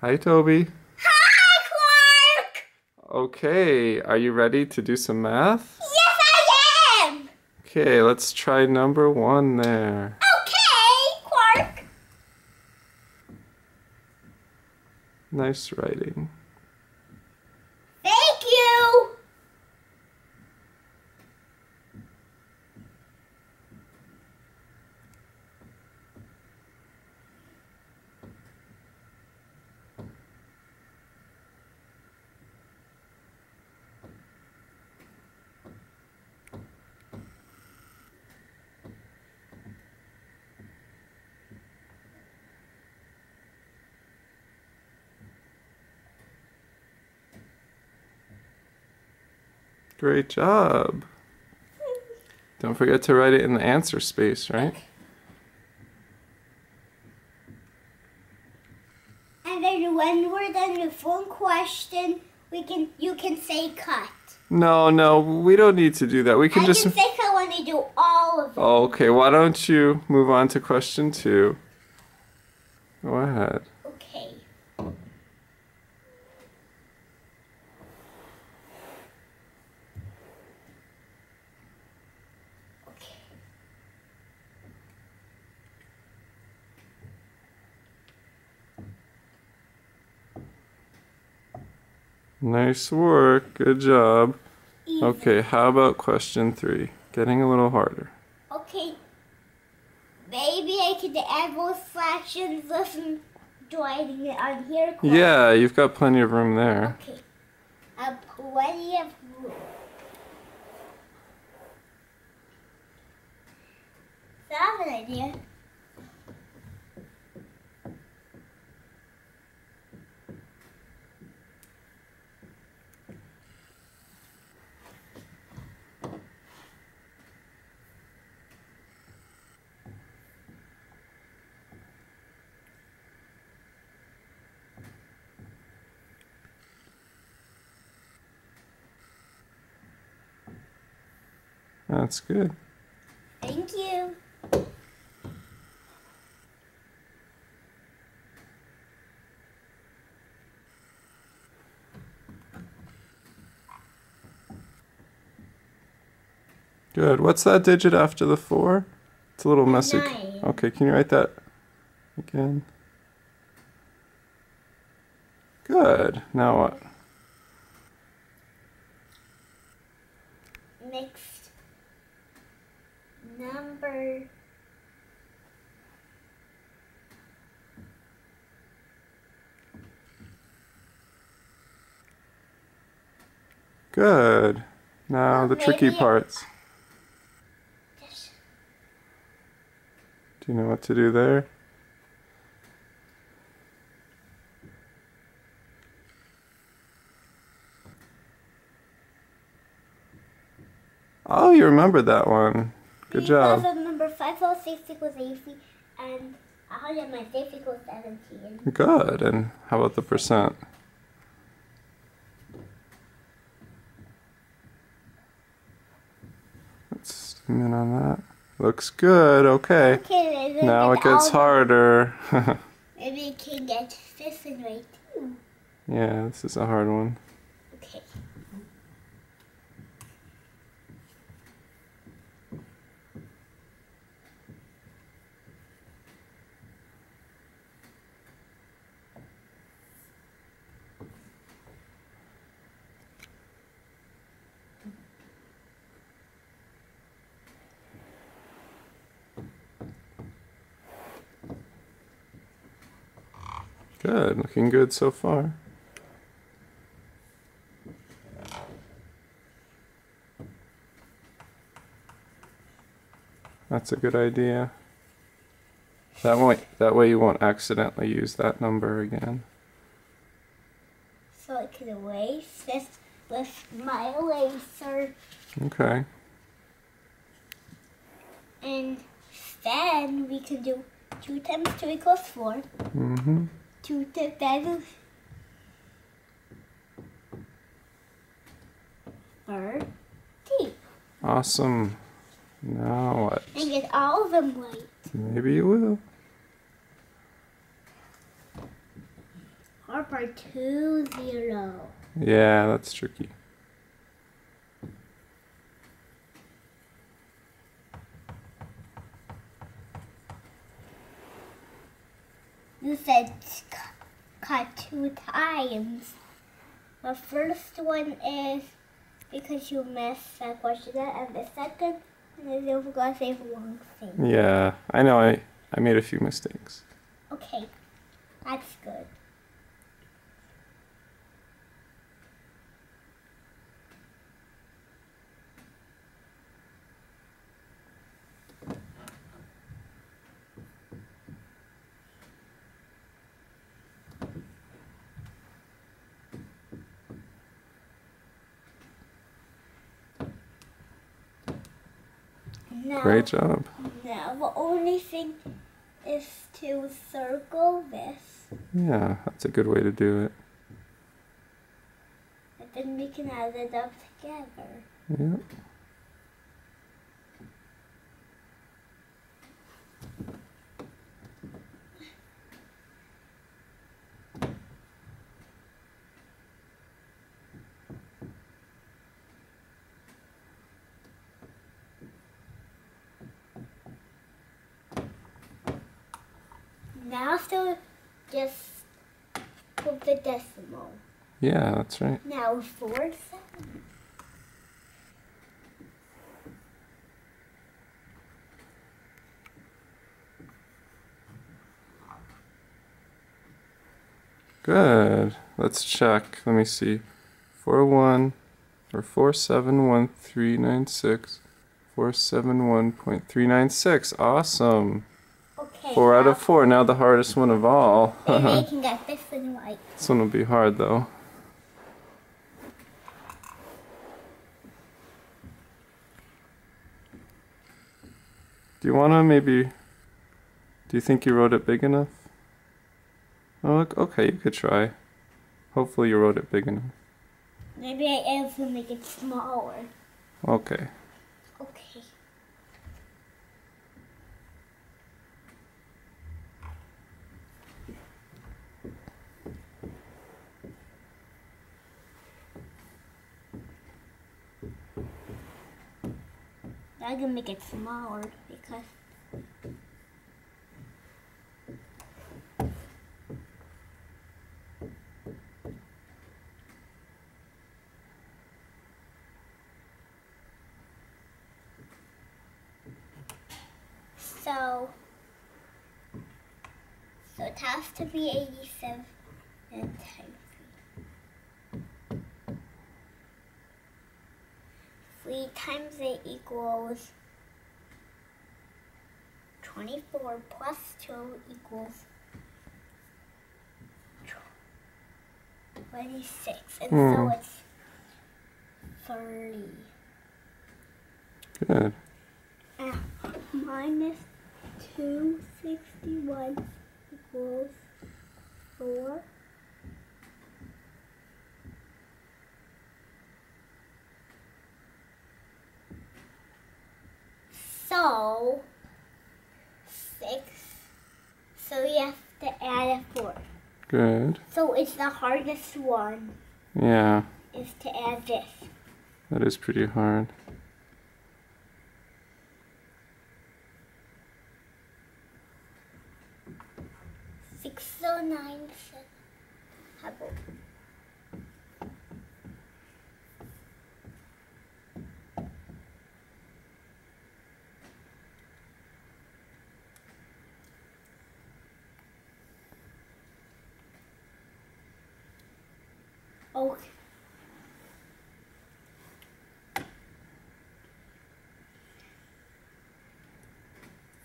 Hi, Toby. Hi, Clark! Okay, are you ready to do some math? Yes, I am! Okay, let's try number one there. Okay, Clark. Nice writing. Thank you! Great job. Don't forget to write it in the answer space, right? And then when we're done with one question, we can you can say cut. No, no, we don't need to do that. We can I just. can say cut when you do all of it. Okay, why don't you move on to question two? Go ahead. Okay. Okay. Nice work. Good job. Easy. Okay, how about question three? Getting a little harder. Okay. Maybe I can add more fractions listen writing it on here. Yeah, you've got plenty of room there. Okay. Uh, plenty of room. So I have an idea. That's good. Thank you. Good. What's that digit after the four? It's a little messy. nine. Okay, can you write that again? Good. Now what? Next number. Good. Now the tricky parts. Do you know what to do there? Oh, you remembered that one. Good because job. of number 506 equals 80 and 100 minus 8 equals 17. Good. And how about the percent? In on that. Looks good. Okay. Okay, Now it gets harder. Maybe you can get this in right too. yeah, this is a hard one. Good. Looking good so far. That's a good idea. That way, that way you won't accidentally use that number again. So I can erase this with my eraser. Okay. And then we can do 2 times 2 equals 4. Mm-hmm. 2 times that is 30. Awesome. Now what? And get all of them right. Maybe you will. Or by two zero. Yeah, that's tricky. You said cut two times. The first one is because you missed the question, and the second is you forgot to say one thing. Yeah, I know. I I made a few mistakes. Okay, that's good. Now, Great job. now the only thing is to circle this, Yeah, that's a good way to do it. and then we can add it up together. Yeah. Now so just put the decimal. Yeah, that's right. Now four seven. Good. Let's check. Let me see. Four one or four seven one three nine six. Four seven one point three nine six. Awesome. Four out of four. Now the hardest one of all. And this can get this one right. one will be hard though. Do you wanna maybe? Do you think you wrote it big enough? Oh, ok- okay. You could try. Hopefully you wrote it big enough. Maybe I also make it smaller. Okay. I can make it smaller because so so it has to be 87 times three times it equals 24 plus 2 equals 26 and Hmm. so it's 30 Good. Uh, minus 261 equals 4. So, 6. So you have to add a 4. Good. So it's the hardest one Yeah, is to add this. that is pretty hard. Six oh nine seven. How about Okay.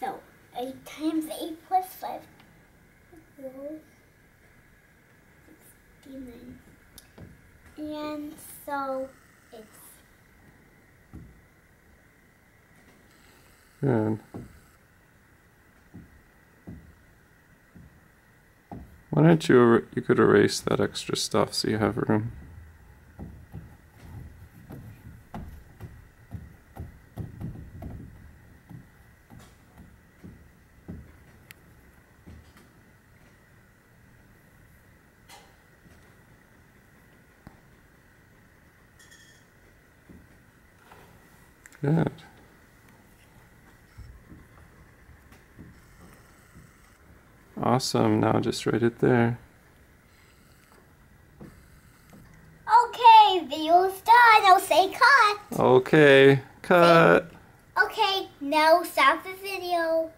So, 8 times 8 plus 5 equals 69. And so, it's Good. Why don't you, you could erase that extra stuff so you have room. Good. Awesome. Now just write it there. Okay, video's done. I'll say cut. Okay. Cut. Okay, now stop the video.